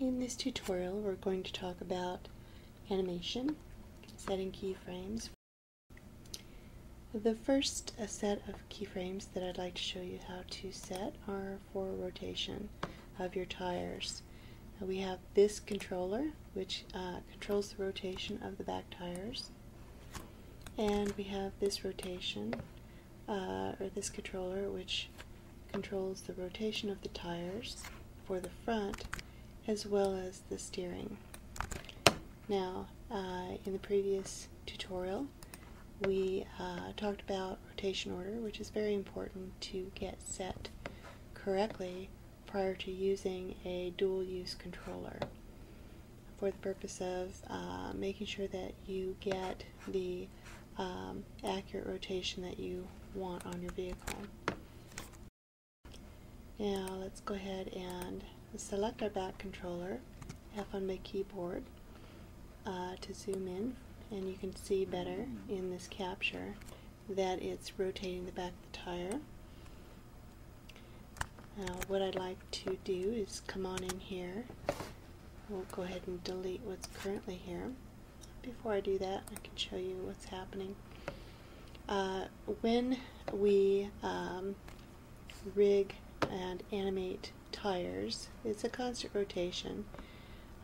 In this tutorial we're going to talk about animation, setting keyframes. The first set of keyframes that I'd like to show you how to set are for rotation of your tires. We have this controller which uh, controls the rotation of the back tires and we have this rotation uh, or this controller which controls the rotation of the tires for the front as well as the steering. Now, uh, in the previous tutorial, we uh, talked about rotation order, which is very important to get set correctly prior to using a dual use controller for the purpose of uh, making sure that you get the um, accurate rotation that you want on your vehicle. Now let's go ahead and select our back controller, F on my keyboard uh, to zoom in and you can see better in this capture that it's rotating the back of the tire. Now what I'd like to do is come on in here. We'll go ahead and delete what's currently here. Before I do that, I can show you what's happening. Uh, when we um, rig and animate tires. It's a constant rotation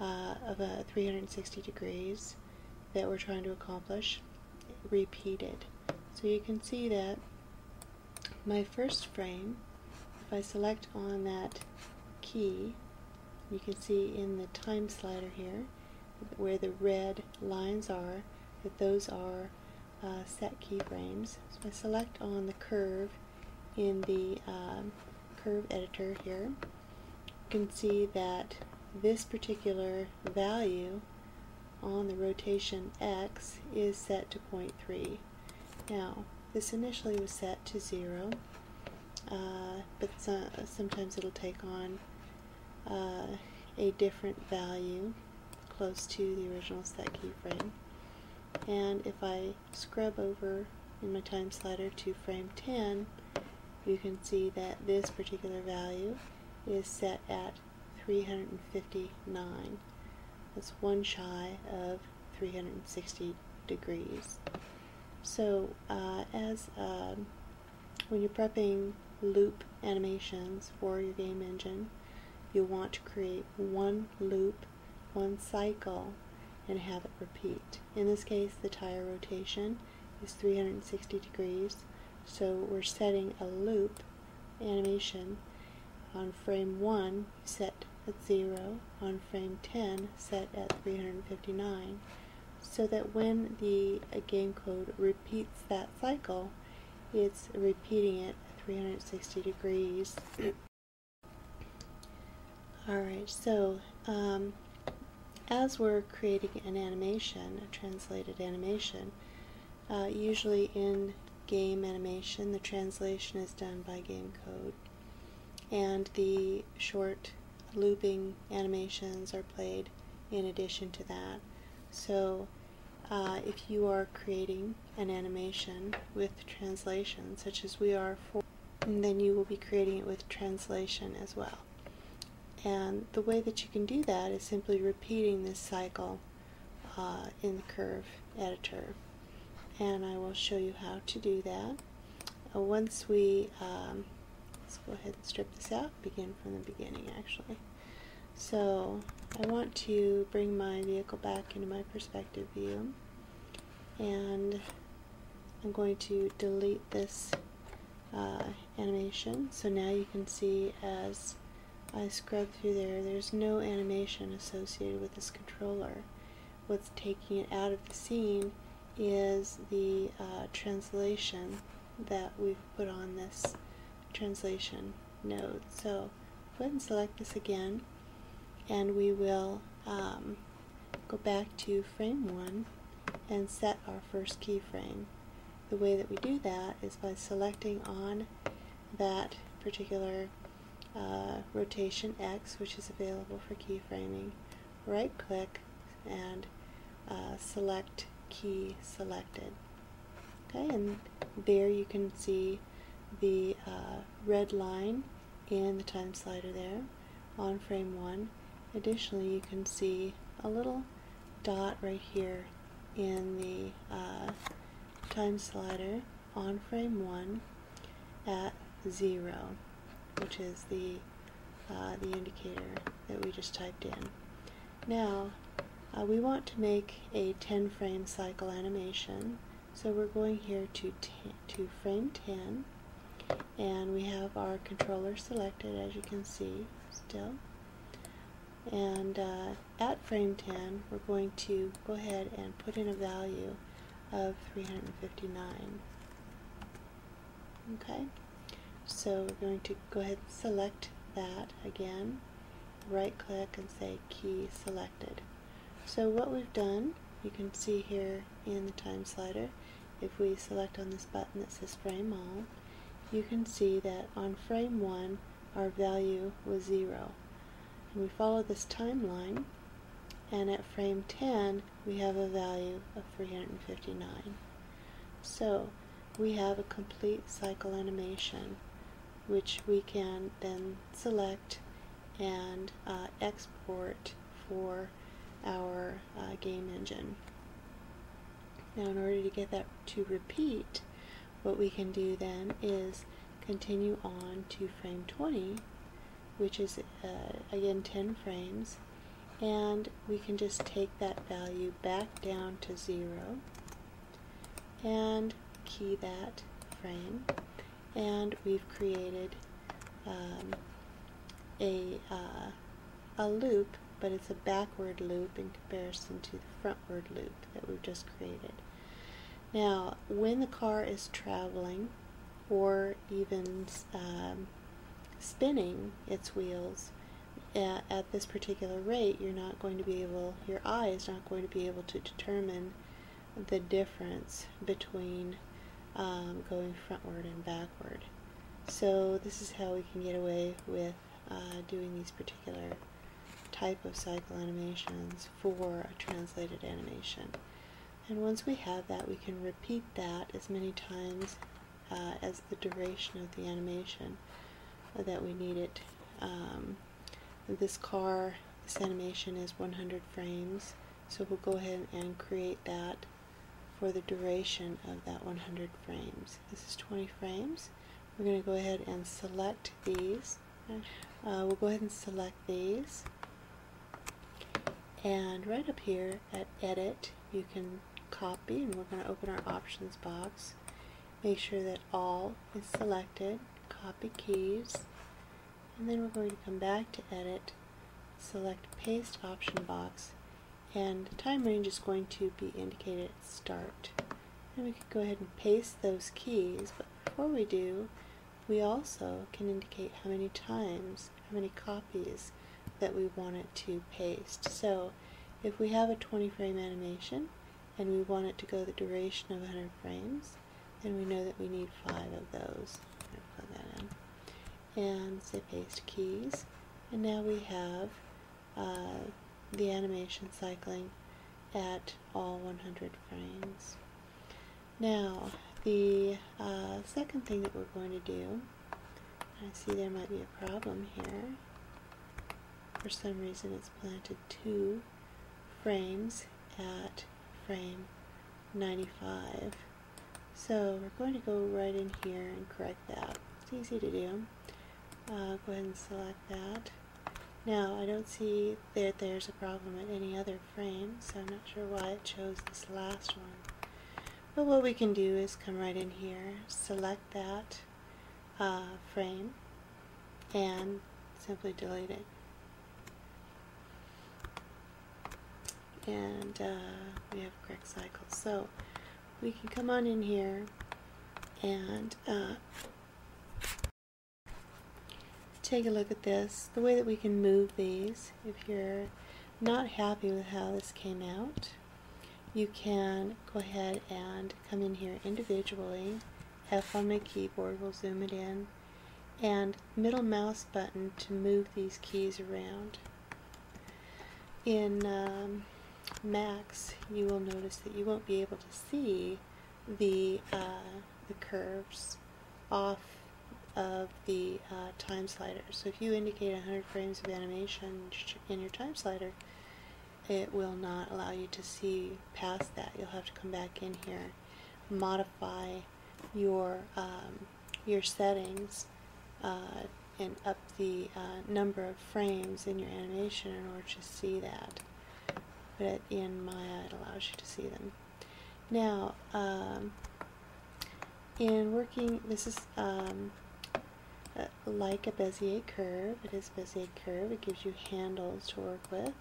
uh, of a 360 degrees that we're trying to accomplish repeated. So you can see that my first frame, if I select on that key, you can see in the time slider here where the red lines are that those are uh, set keyframes. So I select on the curve in the um, curve editor here, you can see that this particular value on the rotation x is set to 0.3. Now, this initially was set to 0, uh, but so, sometimes it'll take on uh, a different value close to the original set keyframe. And if I scrub over in my time slider to frame 10, you can see that this particular value is set at 359. That's one shy of 360 degrees. So uh, as um, when you're prepping loop animations for your game engine, you'll want to create one loop, one cycle, and have it repeat. In this case, the tire rotation is 360 degrees so we're setting a loop animation on frame 1 set at 0, on frame 10 set at 359, so that when the game code repeats that cycle, it's repeating it 360 degrees. Alright, so um, as we're creating an animation, a translated animation, uh, usually in game animation. The translation is done by game code. And the short looping animations are played in addition to that. So uh, if you are creating an animation with translation, such as we are for, then you will be creating it with translation as well. And the way that you can do that is simply repeating this cycle uh, in the curve editor and I will show you how to do that. Uh, once we, um, let's go ahead and strip this out, begin from the beginning actually. So I want to bring my vehicle back into my perspective view and I'm going to delete this uh, animation so now you can see as I scrub through there there's no animation associated with this controller. What's taking it out of the scene is the uh, translation that we've put on this translation node. So go ahead and select this again and we will um, go back to frame 1 and set our first keyframe. The way that we do that is by selecting on that particular uh, rotation X, which is available for keyframing, right click and uh, select key selected. Okay, and there you can see the uh, red line in the time slider there on frame 1 additionally you can see a little dot right here in the uh, time slider on frame 1 at 0 which is the uh, the indicator that we just typed in. Now uh, we want to make a 10 frame cycle animation. So we're going here to, to frame 10 and we have our controller selected as you can see still. And uh, at frame 10 we're going to go ahead and put in a value of 359 okay? So we're going to go ahead and select that again. Right click and say key selected so what we've done you can see here in the time slider if we select on this button that says frame all you can see that on frame 1 our value was 0. And we follow this timeline and at frame 10 we have a value of 359. So we have a complete cycle animation which we can then select and uh, export for our uh, game engine. Now in order to get that to repeat what we can do then is continue on to frame 20 which is uh, again 10 frames and we can just take that value back down to 0 and key that frame and we've created um, a, uh, a loop but it's a backward loop in comparison to the frontward loop that we've just created. Now, when the car is traveling or even um, spinning its wheels at, at, this particular rate, you're not going to be able, your eye is not going to be able to determine the difference between um, going frontward and backward. So this is how we can get away with uh, doing these particular type of cycle animations for a translated animation. And once we have that, we can repeat that as many times uh, as the duration of the animation that we need it. Um, this car, this animation is 100 frames, so we'll go ahead and create that for the duration of that 100 frames. This is 20 frames. We're going to go ahead and select these. Uh, we'll go ahead and select these. And right up here at Edit, you can copy and we're going to open our options box. Make sure that all is selected, copy keys, and then we're going to come back to edit, select paste option box, and the time range is going to be indicated at start. And we can go ahead and paste those keys, but before we do, we also can indicate how many times, how many copies that we want it to paste. So if we have a 20 frame animation, and we want it to go the duration of 100 frames, then we know that we need five of those. Plug that in. And say paste keys. And now we have uh, the animation cycling at all 100 frames. Now, the uh, second thing that we're going to do, I see there might be a problem here. For some reason it's planted two frames at frame 95. So we're going to go right in here and correct that. It's easy to do. Uh, go ahead and select that. Now I don't see that there's a problem at any other frame, so I'm not sure why it chose this last one. But what we can do is come right in here, select that uh, frame, and simply delete it. And uh, we have correct cycle. So we can come on in here and uh, take a look at this. The way that we can move these, if you're not happy with how this came out, you can go ahead and come in here individually. F on my keyboard will zoom it in and middle mouse button to move these keys around. In um, max, you will notice that you won't be able to see the, uh, the curves off of the uh, time slider. So if you indicate 100 frames of animation in your time slider, it will not allow you to see past that. You'll have to come back in here, modify your um, your settings, uh, and up the uh, number of frames in your animation in order to see that. But in Maya, it allows you to see them. Now, um, in working, this is um, uh, like a Bezier curve. It is a Bezier curve. It gives you handles to work with.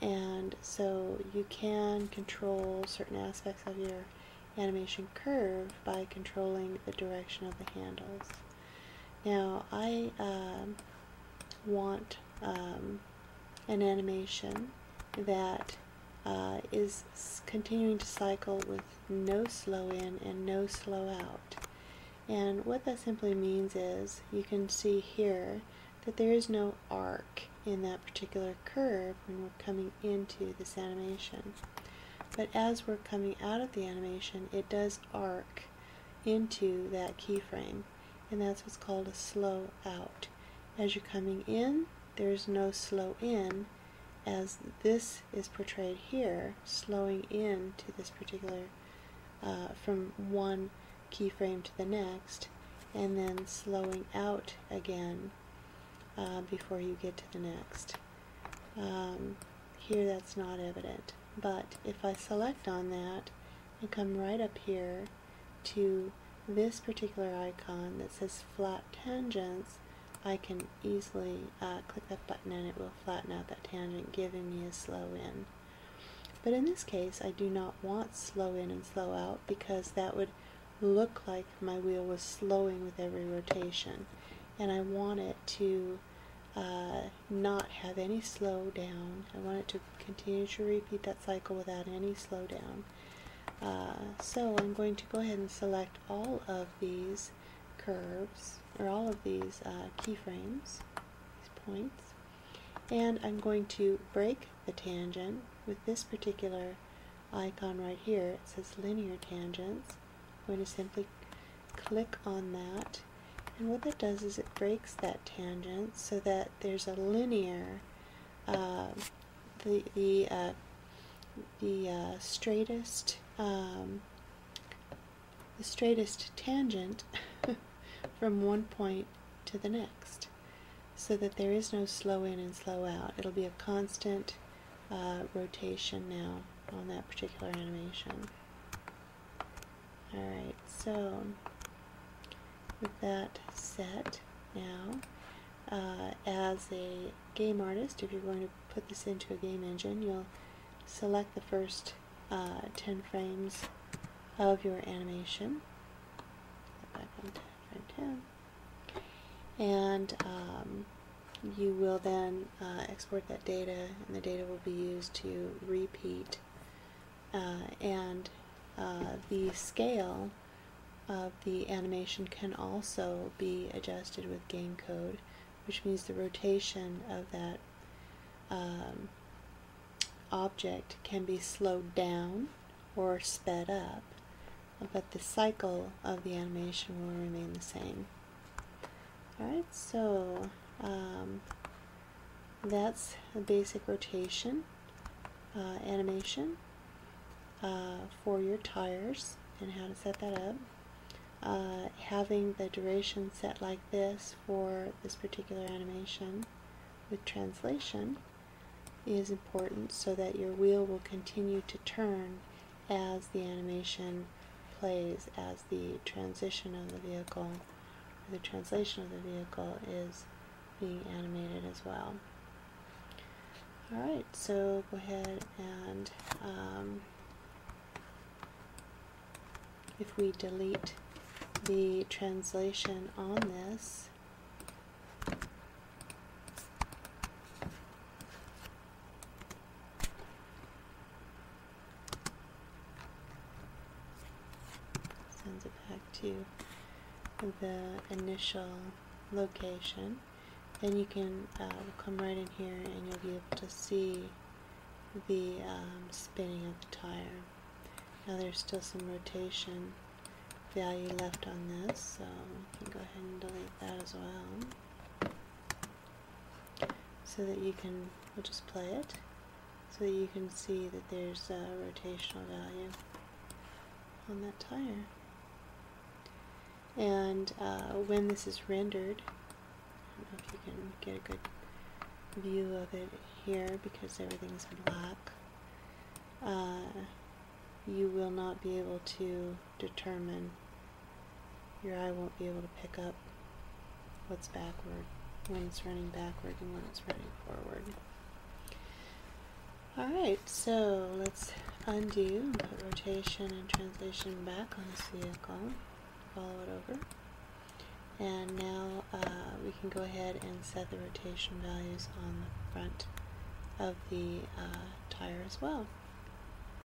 And so you can control certain aspects of your animation curve by controlling the direction of the handles. Now I um, want um, an animation that uh, is continuing to cycle with no slow in and no slow out. And what that simply means is you can see here that there is no arc in that particular curve when we're coming into this animation. But as we're coming out of the animation, it does arc into that keyframe, and that's what's called a slow out. As you're coming in, there's no slow in, as this is portrayed here, slowing in to this particular, uh, from one keyframe to the next, and then slowing out again uh, before you get to the next. Um, here that's not evident, but if I select on that and come right up here to this particular icon that says flat tangents, I can easily uh, click that button and it will flatten out that tangent, giving me a slow in. But in this case, I do not want slow in and slow out because that would look like my wheel was slowing with every rotation. And I want it to uh, not have any slow down. I want it to continue to repeat that cycle without any slowdown. Uh, so I'm going to go ahead and select all of these curves, or all of these uh, keyframes, these points, and I'm going to break the tangent with this particular icon right here. It says linear tangents. I'm going to simply click on that, and what that does is it breaks that tangent so that there's a linear, uh, the, the, uh, the uh, straightest, um, the straightest tangent from one point to the next so that there is no slow in and slow out. It'll be a constant uh, rotation now on that particular animation. Alright, so with that set now, uh, as a game artist, if you're going to put this into a game engine, you'll select the first uh, 10 frames of your animation. 10. And um, you will then uh, export that data, and the data will be used to repeat. Uh, and uh, the scale of the animation can also be adjusted with game code, which means the rotation of that um, object can be slowed down or sped up, but the cycle of the animation will remain the same. Alright, so um, that's a basic rotation uh, animation uh, for your tires and how to set that up. Uh, having the duration set like this for this particular animation with translation is important so that your wheel will continue to turn as the animation plays, as the transition of the vehicle, the translation of the vehicle is being animated as well. Alright, so go ahead and um, if we delete the translation on this, sends it back to the initial location then you can uh, come right in here and you'll be able to see the um, spinning of the tire. Now there's still some rotation value left on this, so we can go ahead and delete that as well. So that you can, we'll just play it, so that you can see that there's a rotational value on that tire. And uh, when this is rendered, I don't know if you can get a good view of it here because everything's black, uh, you will not be able to determine, your eye won't be able to pick up what's backward, when it's running backward and when it's running forward. Alright, so let's undo and put rotation and translation back on this vehicle. Follow it over. And now uh, we can go ahead and set the rotation values on the front of the uh, tire as well.